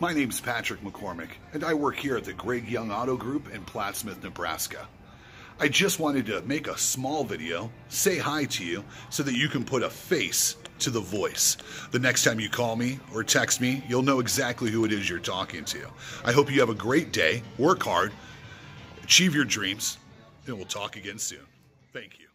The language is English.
My name's Patrick McCormick, and I work here at the Greg Young Auto Group in Plattsmouth, Nebraska. I just wanted to make a small video, say hi to you, so that you can put a face to the voice. The next time you call me or text me, you'll know exactly who it is you're talking to. I hope you have a great day, work hard, achieve your dreams, and we'll talk again soon. Thank you.